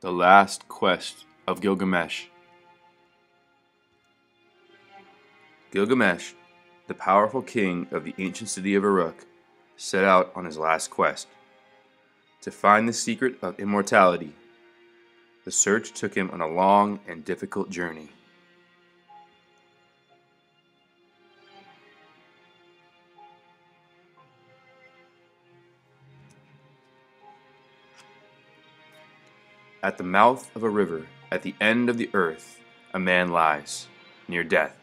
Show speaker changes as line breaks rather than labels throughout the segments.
The Last Quest of Gilgamesh. Gilgamesh, the powerful king of the ancient city of Uruk, set out on his last quest to find the secret of immortality. The search took him on a long and difficult journey. At the mouth of a river, at the end of the earth, a man lies, near death.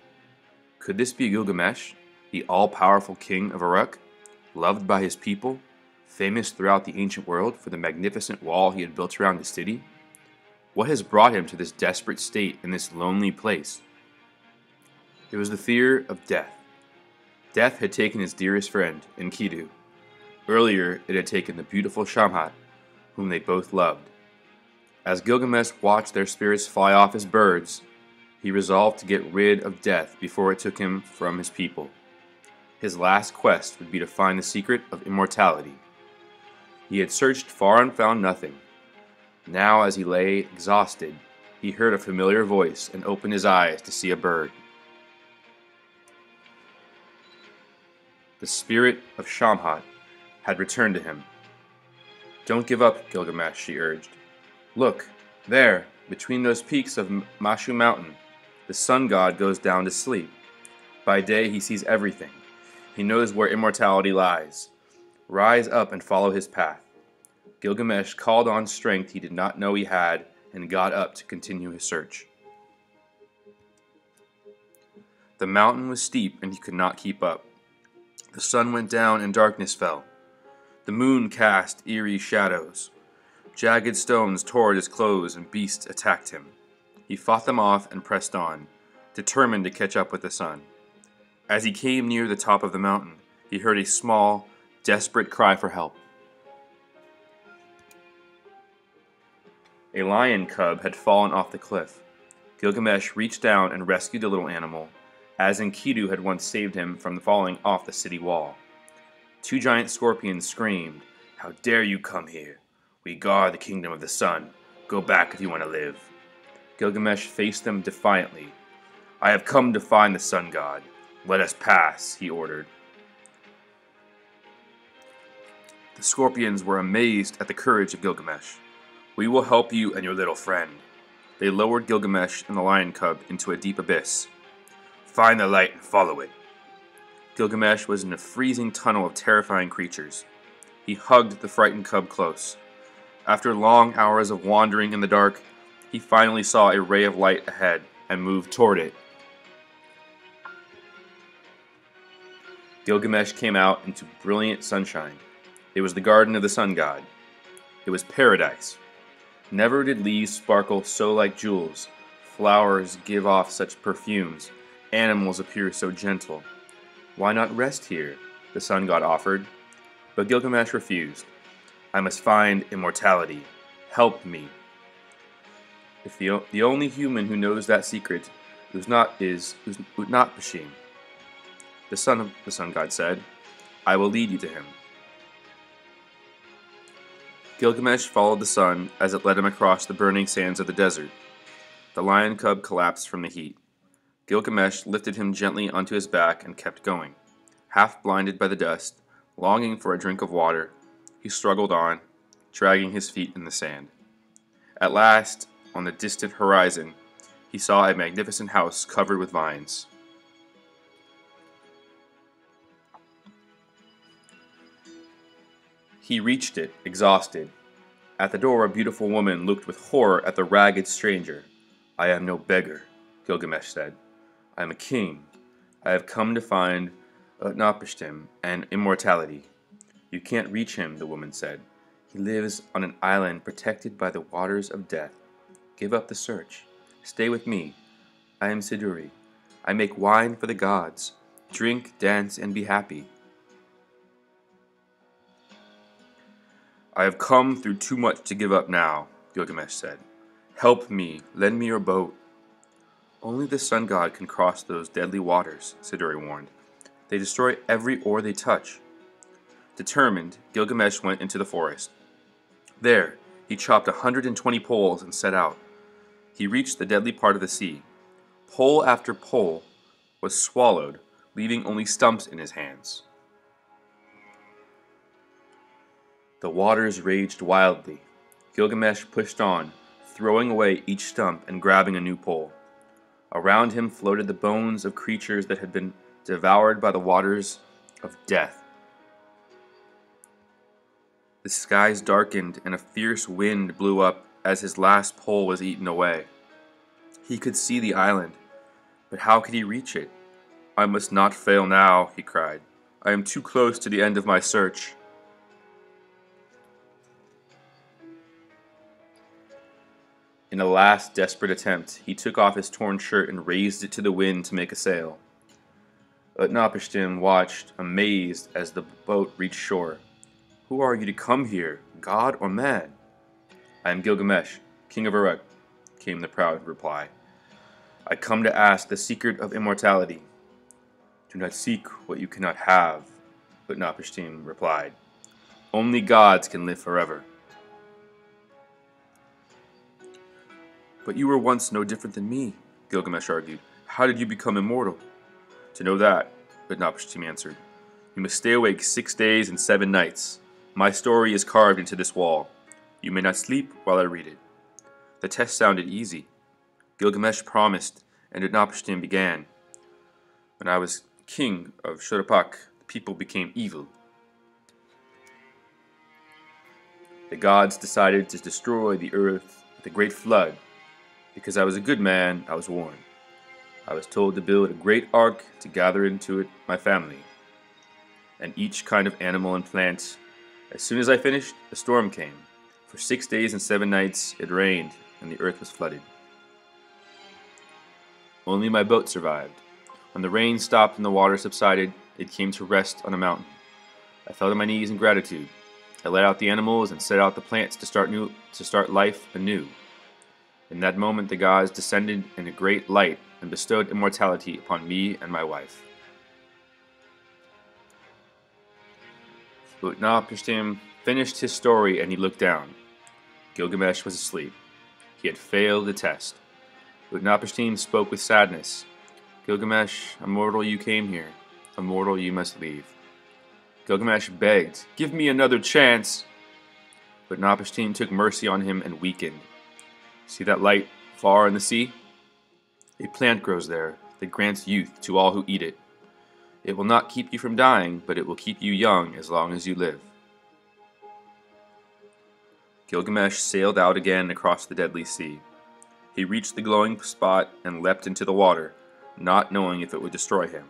Could this be Gilgamesh, the all powerful king of Uruk, loved by his people, famous throughout the ancient world for the magnificent wall he had built around his city? What has brought him to this desperate state in this lonely place? It was the fear of death. Death had taken his dearest friend, Enkidu. Earlier, it had taken the beautiful Shamhat, whom they both loved. As Gilgamesh watched their spirits fly off as birds, he resolved to get rid of death before it took him from his people. His last quest would be to find the secret of immortality. He had searched far and found nothing. Now, as he lay exhausted, he heard a familiar voice and opened his eyes to see a bird. The spirit of Shamhat had returned to him. Don't give up, Gilgamesh, she urged. Look, there, between those peaks of Mashu Mountain, the sun god goes down to sleep. By day he sees everything. He knows where immortality lies. Rise up and follow his path. Gilgamesh called on strength he did not know he had and got up to continue his search. The mountain was steep and he could not keep up. The sun went down and darkness fell. The moon cast eerie shadows. Jagged stones tore at his clothes and beasts attacked him. He fought them off and pressed on, determined to catch up with the sun. As he came near the top of the mountain, he heard a small, desperate cry for help. A lion cub had fallen off the cliff. Gilgamesh reached down and rescued the little animal, as Enkidu had once saved him from falling off the city wall. Two giant scorpions screamed, How dare you come here? We guard the kingdom of the sun. Go back if you want to live. Gilgamesh faced them defiantly. I have come to find the sun god. Let us pass, he ordered. The scorpions were amazed at the courage of Gilgamesh. We will help you and your little friend. They lowered Gilgamesh and the lion cub into a deep abyss. Find the light and follow it. Gilgamesh was in a freezing tunnel of terrifying creatures. He hugged the frightened cub close. After long hours of wandering in the dark, he finally saw a ray of light ahead and moved toward it. Gilgamesh came out into brilliant sunshine. It was the garden of the sun god. It was paradise. Never did leaves sparkle so like jewels, flowers give off such perfumes, animals appear so gentle. Why not rest here? The sun god offered. But Gilgamesh refused. I must find immortality. Help me. If the, the only human who knows that secret is not is Utnapishtim, the son of the sun god said, I will lead you to him. Gilgamesh followed the sun as it led him across the burning sands of the desert. The lion cub collapsed from the heat. Gilgamesh lifted him gently onto his back and kept going. Half blinded by the dust, longing for a drink of water, he struggled on, dragging his feet in the sand. At last, on the distant horizon, he saw a magnificent house covered with vines. He reached it, exhausted. At the door, a beautiful woman looked with horror at the ragged stranger. I am no beggar, Gilgamesh said. I am a king. I have come to find Utnapishtim and immortality. You can't reach him, the woman said. He lives on an island protected by the waters of death. Give up the search. Stay with me. I am Siduri. I make wine for the gods. Drink, dance, and be happy. I have come through too much to give up now, Gilgamesh said. Help me, lend me your boat. Only the sun god can cross those deadly waters, Siduri warned. They destroy every oar they touch. Determined, Gilgamesh went into the forest. There, He chopped a 120 poles and set out. He reached the deadly part of the sea. Pole after pole was swallowed, leaving only stumps in his hands. The waters raged wildly. Gilgamesh pushed on, throwing away each stump and grabbing a new pole. Around him floated the bones of creatures that had been devoured by the waters of death. The skies darkened and a fierce wind blew up as his last pole was eaten away. He could see the island, but how could he reach it? I must not fail now, he cried. I am too close to the end of my search. In a last desperate attempt, he took off his torn shirt and raised it to the wind to make a sail. Utnapishtim watched, amazed, as the boat reached shore. Who are you to come here, God or man? I am Gilgamesh, king of Uruk, came the proud reply. I come to ask the secret of immortality. Do not seek what you cannot have, Utnapishtim replied. Only gods can live forever. But you were once no different than me, Gilgamesh argued. How did you become immortal? To know that, Utnapishtim answered, you must stay awake six days and seven nights. My story is carved into this wall. You may not sleep while I read it. The test sounded easy. Gilgamesh promised, and Utnapishtim began. When I was king of Shuruppak, the people became evil. The gods decided to destroy the earth with a great flood because I was a good man, I was warned. I was told to build a great ark to gather into it my family, and each kind of animal and plant. As soon as I finished, a storm came. For six days and seven nights it rained, and the earth was flooded. Only my boat survived. When the rain stopped and the water subsided, it came to rest on a mountain. I fell to my knees in gratitude. I let out the animals and set out the plants to start new to start life anew. In that moment, the gods descended in a great light and bestowed immortality upon me and my wife. Utnapishtim finished his story and he looked down. Gilgamesh was asleep. He had failed the test. Utnapishtim spoke with sadness. Gilgamesh, immortal you came here. Immortal you must leave. Gilgamesh begged, Give me another chance. But Napishtim took mercy on him and weakened. See that light far in the sea? A plant grows there that grants youth to all who eat it. It will not keep you from dying, but it will keep you young as long as you live. Gilgamesh sailed out again across the deadly sea. He reached the glowing spot and leapt into the water, not knowing if it would destroy him.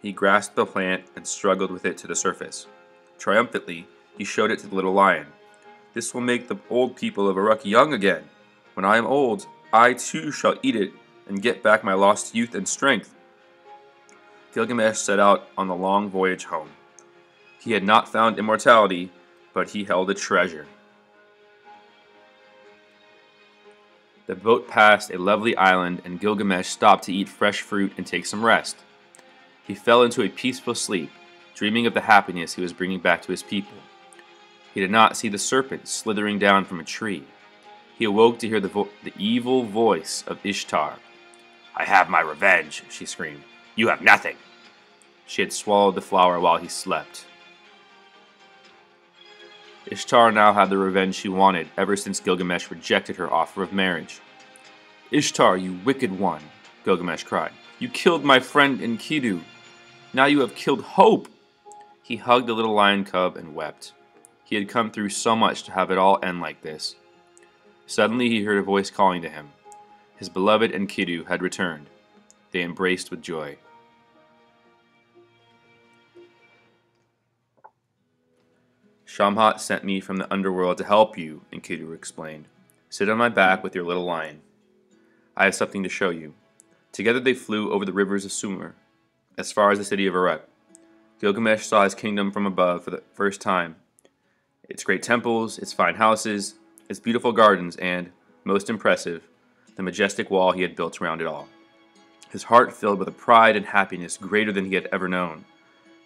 He grasped the plant and struggled with it to the surface. Triumphantly, he showed it to the little lion. This will make the old people of Uruk young again. When I am old, I too shall eat it and get back my lost youth and strength. Gilgamesh set out on the long voyage home. He had not found immortality, but he held a treasure. The boat passed a lovely island, and Gilgamesh stopped to eat fresh fruit and take some rest. He fell into a peaceful sleep, dreaming of the happiness he was bringing back to his people. He did not see the serpent slithering down from a tree. He awoke to hear the, the evil voice of Ishtar. I have my revenge, she screamed. You have nothing. She had swallowed the flower while he slept. Ishtar now had the revenge she wanted ever since Gilgamesh rejected her offer of marriage. Ishtar, you wicked one, Gilgamesh cried. You killed my friend Enkidu. Now you have killed hope. He hugged the little lion cub and wept. He had come through so much to have it all end like this. Suddenly he heard a voice calling to him. His beloved Enkidu had returned. They embraced with joy. Shamhat sent me from the underworld to help you, Enkidu explained. Sit on my back with your little lion. I have something to show you. Together they flew over the rivers of Sumer, as far as the city of Uruk. Gilgamesh saw his kingdom from above for the first time. Its great temples, its fine houses, its beautiful gardens, and, most impressive, the majestic wall he had built around it all. His heart filled with a pride and happiness greater than he had ever known.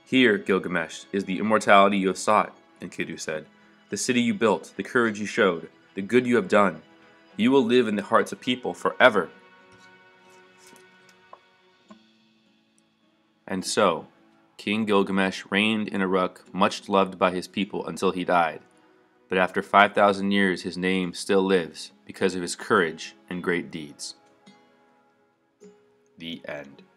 Here, Gilgamesh, is the immortality you have sought, Enkidu said. The city you built, the courage you showed, the good you have done. You will live in the hearts of people forever. And so, King Gilgamesh reigned in Uruk, much loved by his people until he died. But after 5,000 years, his name still lives because of his courage and great deeds. The end.